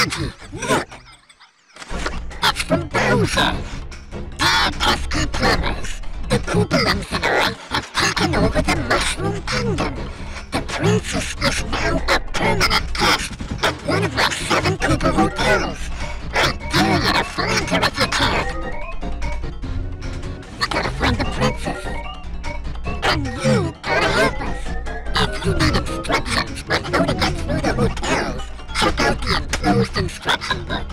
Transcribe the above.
It's from Bowser. Our pesky plumbers, the Koopalings have taken over the Mushroom Kingdom. The princess is now a permanent guest at one of our seven Koopa hotels. I dare you to find her if you can. I gotta find the princess. And you gotta help us. If you need post-instruction book.